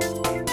Música